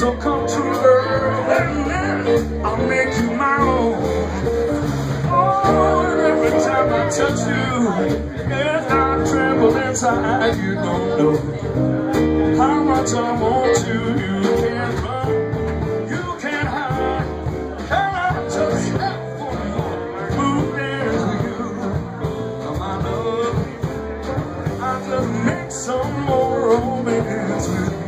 So come to love and I'll make you my own. Oh, every time I touch you, and I tremble inside, you don't know how much I want you. You can't run, you can't hide. And I just have moved into you. My love, I just make some more romance with you.